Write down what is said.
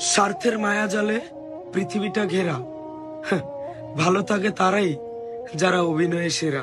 স্বার্থের মায়া জালে পৃথিবীটা ঘেরা। হ্যাঁ, ভালো থাকে তারাই যারা অভিনয়ে সেরা।